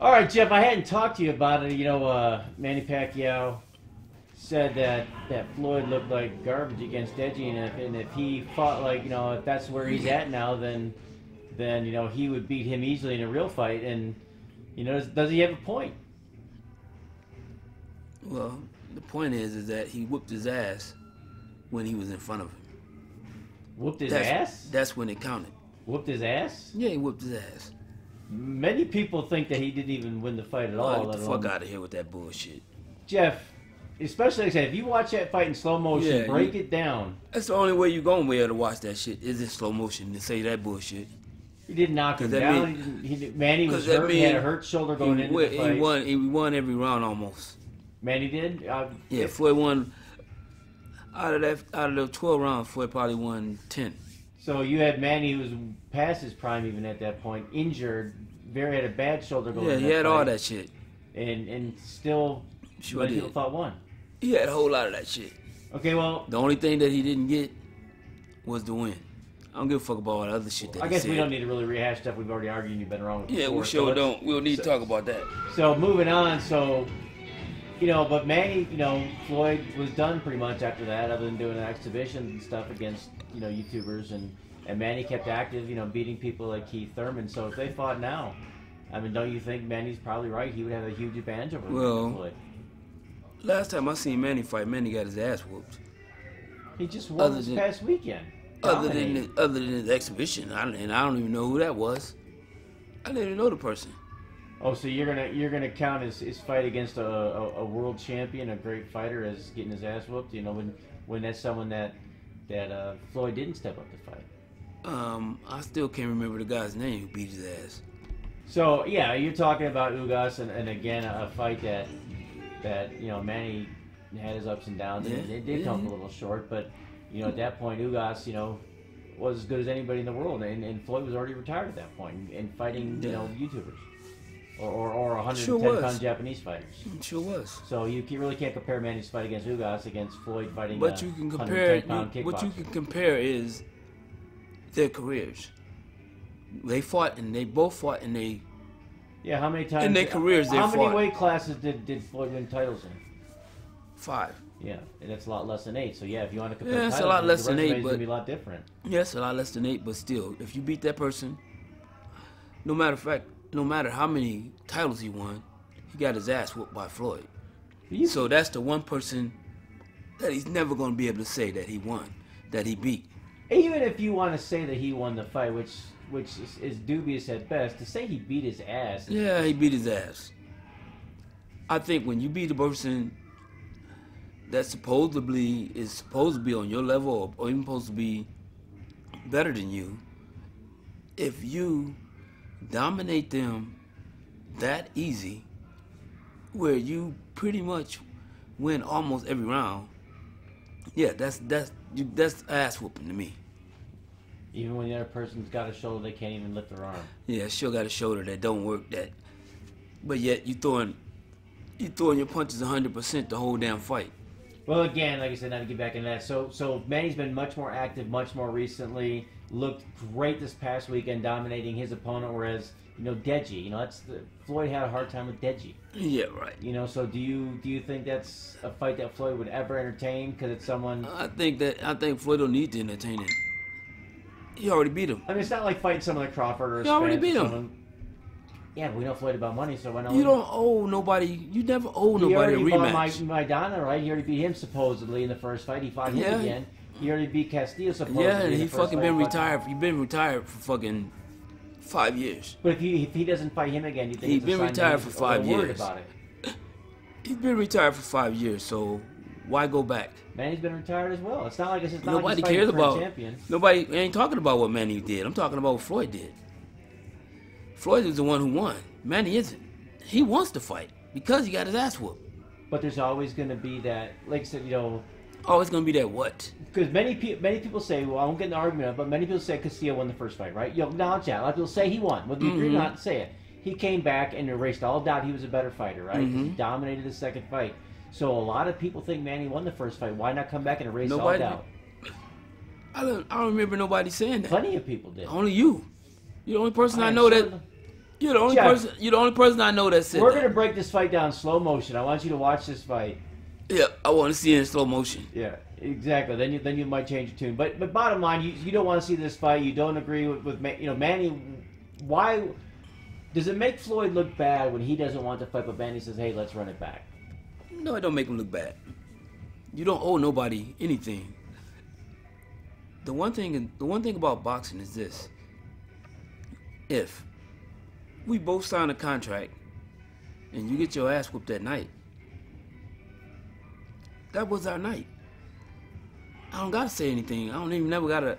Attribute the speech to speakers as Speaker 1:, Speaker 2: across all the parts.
Speaker 1: All right, Jeff. I hadn't talked to you about it. You know, uh, Manny Pacquiao said that that Floyd looked like garbage against Deji, and if, and if he fought like you know if that's where he's at now, then then you know he would beat him easily in a real fight. And you know, does, does he have a point?
Speaker 2: Well, the point is, is that he whooped his ass when he was in front of him.
Speaker 1: Whooped his
Speaker 2: that's,
Speaker 1: ass?
Speaker 2: That's when it counted.
Speaker 1: Whooped his ass?
Speaker 2: Yeah, he whooped his ass.
Speaker 1: Many people think that he didn't even win the fight at all.
Speaker 2: Oh, get the fuck out of here with that bullshit.
Speaker 1: Jeff, especially like I said, if you watch that fight in slow motion,
Speaker 2: Yeah,
Speaker 1: break
Speaker 2: you-
Speaker 1: it down.
Speaker 2: That's the only way you're going to be able to watch that shit is in slow motion to say that bullshit.
Speaker 1: He didn't knock him
Speaker 2: that
Speaker 1: down.
Speaker 2: mean-
Speaker 1: he didn't, he didn't, Manny was hurt. he had a hurt shoulder going
Speaker 2: he,
Speaker 1: into
Speaker 2: won,
Speaker 1: the fight.
Speaker 2: he won. He won every round almost.
Speaker 1: Manny did. Uh,
Speaker 2: Yeah, Floyd won. Out of that, out of the 12 rounds, Floyd probably won 10.
Speaker 1: So you had Manny who was past his prime even at that point, injured. Very had a bad shoulder going.
Speaker 2: Yeah, he had all that shit.
Speaker 1: and and still,
Speaker 2: Sure
Speaker 1: many
Speaker 2: did.
Speaker 1: people thought won.
Speaker 2: He had a whole lot of that shit.
Speaker 1: Okay, well,
Speaker 2: The only thing that he didn't get was the win. I don't give a fuck about all the other shit that
Speaker 1: I guess we don't need to really rehash stuff we've already argued. and You've been wrong with.
Speaker 2: Yeah, we
Speaker 1: before, so
Speaker 2: sure
Speaker 1: let's-
Speaker 2: don't. We'll need to talk about that.
Speaker 1: So moving on, so you know, but Manny, you know, Floyd was done pretty much after that, other than doing exhibitions and stuff against you know YouTubers, and and Manny kept active, you know, beating people like Keith Thurman. So if they fought now, I mean, don't you think Manny's probably right? He would have a huge advantage over
Speaker 2: Well,
Speaker 1: Floyd.
Speaker 2: Last time I seen Manny fight, Manny got his ass whooped.
Speaker 1: He just won
Speaker 2: other
Speaker 1: this
Speaker 2: than-
Speaker 1: past weekend.
Speaker 2: Other than the, other than his exhibition, I, and I don't even know who that was. I didn't even know the person.
Speaker 1: Oh, so you're gonna you're gonna count his, his fight against a, a, a world champion, a great fighter, as getting his ass whooped? You know, when when that's someone that that uh, Floyd didn't step up to fight.
Speaker 2: Um, I still can't remember the guy's name who beat his ass.
Speaker 1: So yeah, you're talking about Ugas, and, and again a fight that that you know Manny had his ups and downs, and it did come
Speaker 2: yeah.
Speaker 1: a little short. But you know at that point, Ugas, you know, was as good as anybody in the world, and, and Floyd was already retired at that point, and, fighting you know YouTubers or or, or 110
Speaker 2: Sure was.
Speaker 1: pound Japanese fighters.
Speaker 2: It sure was.
Speaker 1: So you can, really can't compare Manny's fight against Ugas against Floyd fighting.
Speaker 2: But you can compare. You, what you can compare is their careers. They fought, and they both fought, and they
Speaker 1: Yeah, how many times
Speaker 2: in their careers they
Speaker 1: How many weight classes did, did Floyd win titles in?
Speaker 2: five.
Speaker 1: Yeah, and that's a lot less than eight. So yeah, if you want to compare,
Speaker 2: Yeah, it's a lot less than eight, but-
Speaker 1: be a lot different.
Speaker 2: Yes, a lot less than eight, but still, if you beat that person, no matter fact, no matter how many titles he won, he got his ass whooped by Floyd.
Speaker 1: You-
Speaker 2: So that's the one person that he's never going to be able to say that he won, that he beat.
Speaker 1: Even if you want to say that he won the fight, which which is, is dubious at best, to say he beat his ass.
Speaker 2: Yeah, he beat his ass. I think when you beat a person that supposedly is supposed to be on your level or, even supposed to be better than you, if you dominate them that easy, where you pretty much win almost every round, yeah, that's that's you, that's ass whooping to me.
Speaker 1: Even when the other person's got a shoulder, they can't even lift their arm.
Speaker 2: Yeah, sure got a shoulder that don't work that, but yet you throwing you throwing your punches hundred percent the whole damn fight.
Speaker 1: Well, again, like I said, not to get back into that. So, so Manny's been much more active, much more recently. Looked great this past weekend, dominating his opponent. Whereas, you know, Deji, you know, that's the, Floyd had a hard time with Deji.
Speaker 2: Yeah, right.
Speaker 1: You know, so do you do you think that's a fight that Floyd would ever entertain? Because it's someone.
Speaker 2: I think that I think Floyd don't need to entertain it. He already beat him.
Speaker 1: I mean, it's not like fighting someone like Crawford or.
Speaker 2: He already beat him.
Speaker 1: Yeah, but we know Floyd about money, so why not?
Speaker 2: You don't owe nobody. You never owe
Speaker 1: He
Speaker 2: nobody a rematch.
Speaker 1: my Maidana, right? He already beat him supposedly in the first fight. He fought him
Speaker 2: Yeah.
Speaker 1: again. He already beat Castillo supposedly.
Speaker 2: Yeah, and
Speaker 1: in the
Speaker 2: he fucking
Speaker 1: fight.
Speaker 2: been retired. He been retired for fucking five years.
Speaker 1: But if he if he doesn't fight him again, you think
Speaker 2: He's been retired for five years. He's been retired for five years. So why go back?
Speaker 1: Manny's been retired as well. It's not like it's just not
Speaker 2: Nobody
Speaker 1: like
Speaker 2: cares about.
Speaker 1: champion.
Speaker 2: Nobody ain't talking about what Manny did. I'm talking about what Floyd did. Floyd is the one who won. Manny isn't. He wants to fight because he got his ass whooped.
Speaker 1: But there's always going to be that, like I said, you know,
Speaker 2: Always gonna be that what?
Speaker 1: because many people many people say, well, I won't get in the argument, but many people say Castillo won the first fight, right? You acknowledge that. A lot of people say he won. Whether you agree or
Speaker 2: Mhm.
Speaker 1: not, say it. He came back and erased all doubt he was a better fighter, right? He
Speaker 2: Mhm.
Speaker 1: dominated the second fight. So a lot of people think Manny won the first fight. Why not come back and erase
Speaker 2: Nobody-
Speaker 1: all doubt?
Speaker 2: I don't. I don't remember nobody saying that.
Speaker 1: Plenty of people did.
Speaker 2: Only you. You're the only person I
Speaker 1: Alright,
Speaker 2: know that. You're the only
Speaker 1: Jeff.
Speaker 2: person. You're the only person I know that said
Speaker 1: We're
Speaker 2: that.
Speaker 1: gonna break this fight down in slow motion. I want you to watch this fight.
Speaker 2: Yeah, I want to see it in slow motion.
Speaker 1: Yeah, exactly. Then you then you might change your tune. But but bottom line, you, you don't want to see this fight. You don't agree with, with you know Manny. Why does it make Floyd look bad when he doesn't want to fight, but Manny says, "Hey, let's run it back."
Speaker 2: No, it don't make him look bad. You don't owe nobody anything. The one thing, the one thing about boxing is this: if we both sign a contract and you get your ass whooped that night, that was our night. I don't gotta say anything. I don't even never gotta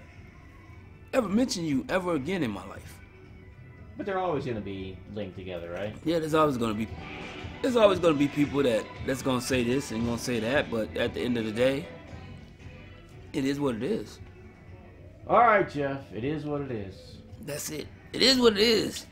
Speaker 2: ever mention you ever again in my life.
Speaker 1: But they're always going to be linked together, right?
Speaker 2: Yeah, there's always gonna be there's always gonna be people that that's gonna say this and gonna say that, but at the end of the day, it is what it is.
Speaker 1: All right, Jeff. It is what it is.
Speaker 2: That's it. It is what it is.